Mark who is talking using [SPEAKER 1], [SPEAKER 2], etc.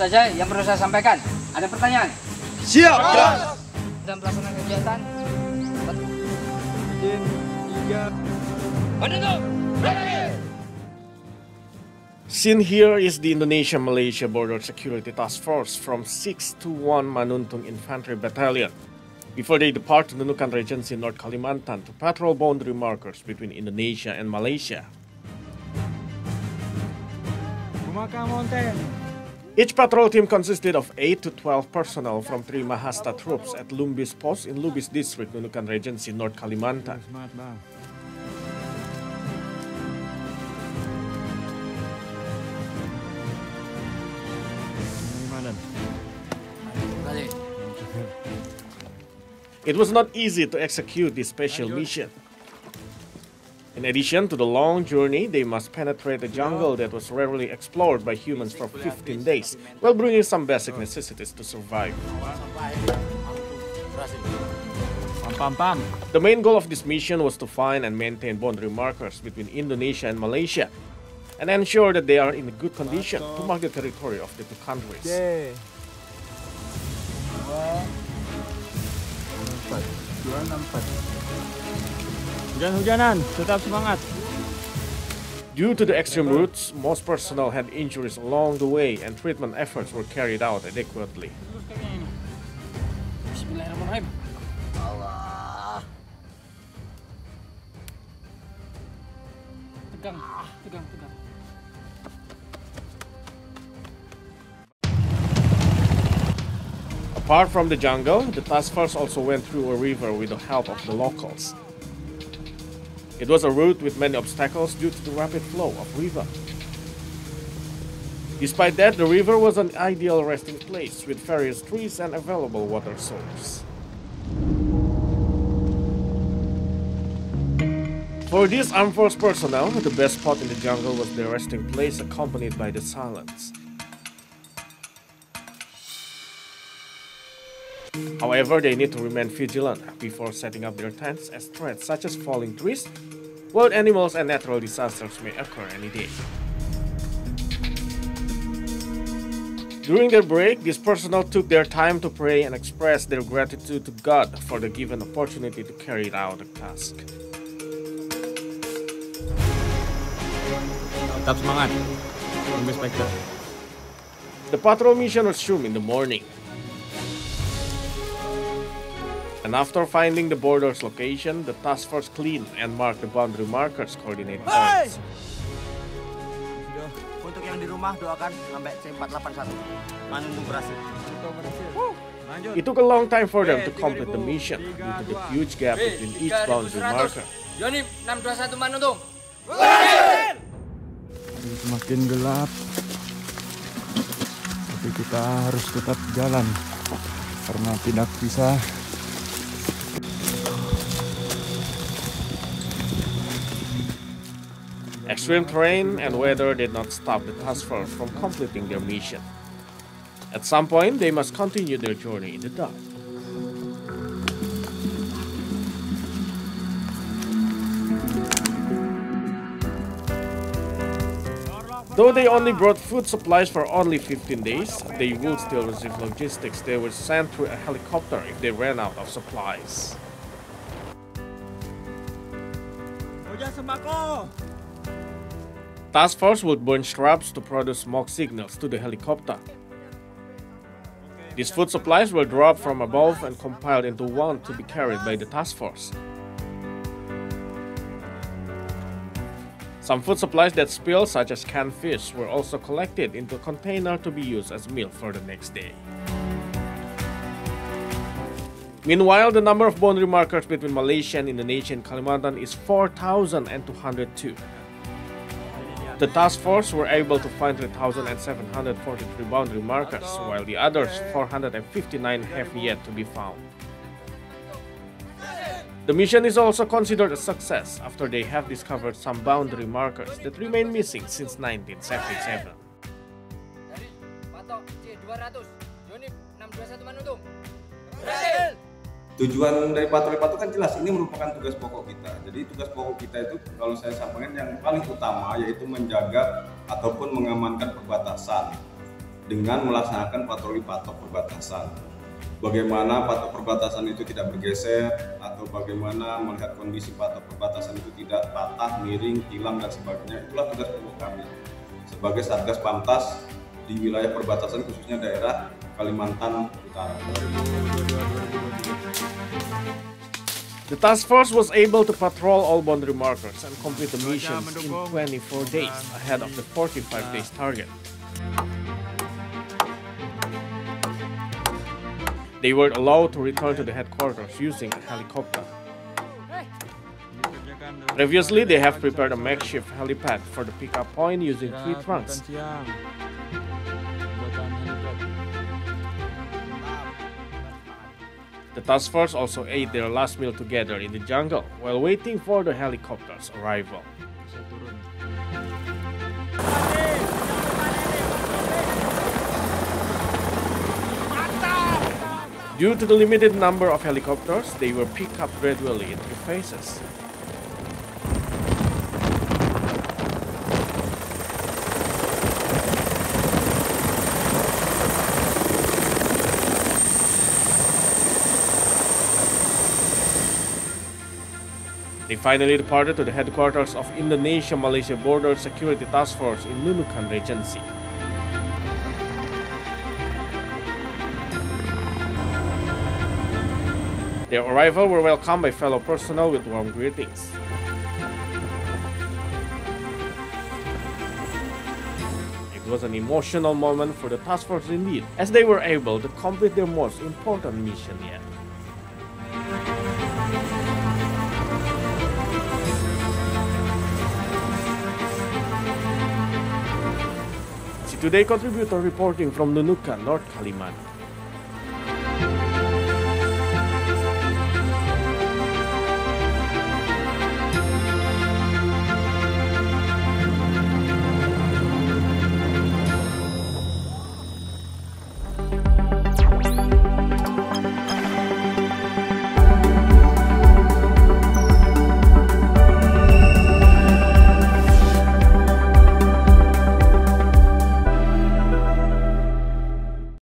[SPEAKER 1] saja yang perlu saya sampaikan. Ada pertanyaan?
[SPEAKER 2] Siap.
[SPEAKER 1] Dalam pelaksanaan kegiatan.
[SPEAKER 2] Izin tiga.
[SPEAKER 3] Seen here is the Indonesia-Malaysia Border Security Task Force from 621 Manuntung Infantry Battalion before they depart to Nunukan Regency, North Kalimantan to patrol boundary markers between Indonesia and Malaysia.
[SPEAKER 2] Bumaka Mountain.
[SPEAKER 3] Each patrol team consisted of 8 to 12 personnel from three Mahasta troops at Lumbis Post in Lumbis District, Nunukan Regency, North Kalimantan. It was not easy to execute this special mission. In addition to the long journey, they must penetrate a jungle that was rarely explored by humans for 15 days, while bringing some basic necessities to survive.
[SPEAKER 2] Pam pam pam.
[SPEAKER 3] The main goal of this mission was to find and maintain boundary markers between Indonesia and Malaysia, and ensure that they are in good condition to mark the territory of the two countries.
[SPEAKER 2] Oke. Hujan-hujanan, tetap semangat.
[SPEAKER 3] Due to the extreme routes, most personnel had injuries along the way, and treatment efforts were carried out adequately.
[SPEAKER 1] Bismillahirrahmanirrahim. Tegang, tegang, tegang.
[SPEAKER 3] Apart from the jungle, the task force also went through a river with the help of the locals. It was a route with many obstacles due to the rapid flow of river. Despite that, the river was an ideal resting place with various trees and available water source. For these armed force personnel, the best spot in the jungle was their resting place accompanied by the silence. However, they need to remain vigilant before setting up their tents as threats such as falling trees, wild animals, and natural disasters may occur any day. During their break, these personnel took their time to pray and express their gratitude to God for the given opportunity to carry out the task.
[SPEAKER 2] Tetap semangat.
[SPEAKER 3] The patrol mission resumed in the morning. And after finding the border's location, the task force cleaned and marked the boundary markers coordinate points.
[SPEAKER 4] Untuk yang di rumah doakan sampai C481. Manuntung berhasil.
[SPEAKER 2] Lanjut.
[SPEAKER 3] It took a long time for them to complete the mission due to the huge gap between each boundary marker.
[SPEAKER 1] Yonif 621 Manuntung.
[SPEAKER 2] Aduh, Semakin gelap. Tapi kita harus tetap jalan. Karena tidak bisa
[SPEAKER 3] Extreme terrain and weather did not stop the task force from completing their mission. At some point, they must continue their journey in the dark. Though they only brought food supplies for only 15 days, they would still receive logistics. They were sent through a helicopter if they ran out of supplies. Task force would burn shrubs to produce smoke signals to the helicopter. These food supplies were dropped from above and compiled into one to be carried by the task force. Some food supplies that spilled, such as canned fish, were also collected into a container to be used as meal for the next day. Meanwhile, the number of boundary markers between Malaysia and Indonesia in Kalimantan is 4,202. The task force were able to find 3,743 boundary markers, while the others 459 have yet to be found. The mission is also considered a success after they have discovered some boundary markers that remain missing since 1977.
[SPEAKER 1] Dari Patok C200. Yonif 621 Manuntung. Berhasil.
[SPEAKER 5] Tujuan dari patroli patuh kan jelas ini merupakan tugas pokok kita. Jadi tugas pokok kita itu kalau saya sampaikan yang paling utama yaitu menjaga ataupun mengamankan perbatasan dengan melaksanakan patroli patok perbatasan. Bagaimana patok perbatasan itu tidak bergeser atau bagaimana melihat kondisi patok perbatasan itu tidak patah, miring, hilang dan sebagainya. Itulah tugas pokok kami sebagai Satgas Pamtas di wilayah perbatasan khususnya daerah Kalimantan Utara.
[SPEAKER 3] The task force was able to patrol all boundary markers and complete the missions in 24 days ahead of the 45 days target. They were allowed to return to the headquarters using a helicopter. Previously, they have prepared a makeshift helipad for the pickup point using three trunks. The task force also ate their last meal together in the jungle while waiting for the helicopter's arrival. Due to the limited number of helicopters, they were picked up gradually in three phases. They finally departed to the headquarters of Indonesia-Malaysia Border Security Task Force in Nunukan Regency. Their arrival were welcomed by fellow personnel with warm greetings. It was an emotional moment for the task force indeed, as they were able to complete their most important mission yet. Today contributor reporting from Nunukan, North Kalimantan.